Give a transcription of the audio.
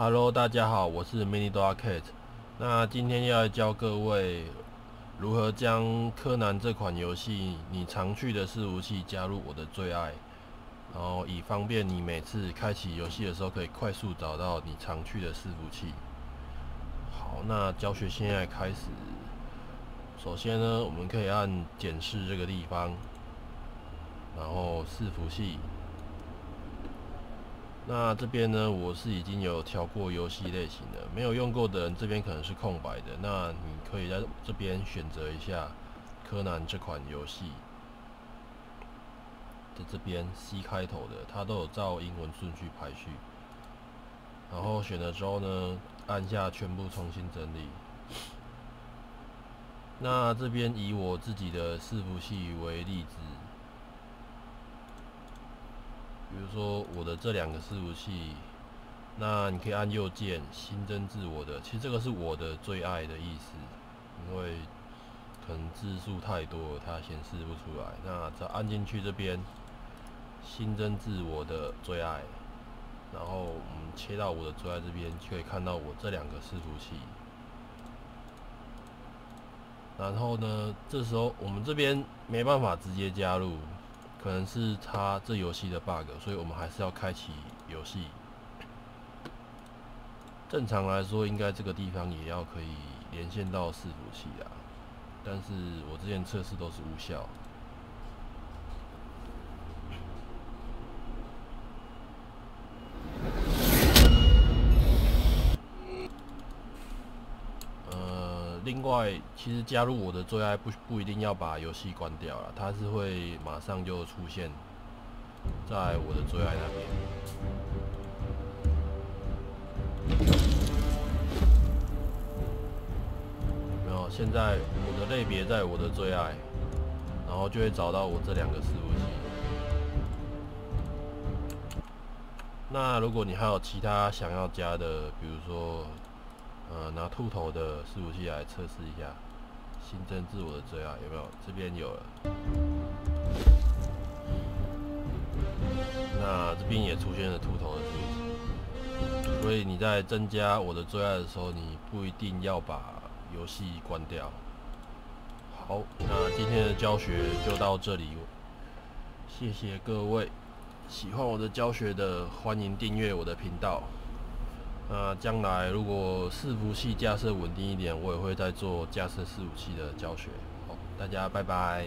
Hello，大家好，我是 Mini Dog Cat。那今天要教各位如何将柯南这款游戏你常去的伺服器加入我的最爱，然后以方便你每次开启游戏的时候可以快速找到你常去的伺服器。好，那教学现在开始。首先呢，我们可以按检视这个地方，然后伺服器。那这边呢，我是已经有调过游戏类型的，没有用过的人这边可能是空白的。那你可以在这边选择一下柯南这款游戏，在这边 C 开头的，它都有照英文顺序排序。然后选了之后呢，按下全部重新整理。那这边以我自己的伺服器为例子。比如说我的这两个伺服器，那你可以按右键新增自我的，其实这个是我的最爱的意思，因为可能字数太多，它显示不出来。那再按进去这边新增自我的最爱，然后我们切到我的最爱这边，就可以看到我这两个伺服器。然后呢，这时候我们这边没办法直接加入。可能是他这游戏的 bug，所以我们还是要开启游戏。正常来说，应该这个地方也要可以连线到伺服器啊，但是我之前测试都是无效。另外，其实加入我的最爱不不一定要把游戏关掉了，它是会马上就出现在我的最爱那边。没有，现在我的类别在我的最爱，然后就会找到我这两个伺服器。那如果你还有其他想要加的，比如说。拿兔头的伺服器来测试一下，新增自我的最爱有没有？这边有了。那这边也出现了兔头的伺服器，所以你在增加我的最爱的时候，你不一定要把游戏关掉。好，那今天的教学就到这里，谢谢各位。喜欢我的教学的，欢迎订阅我的频道。那将来如果伺服器架设稳定一点，我也会再做架设伺服器的教学。好，大家拜拜。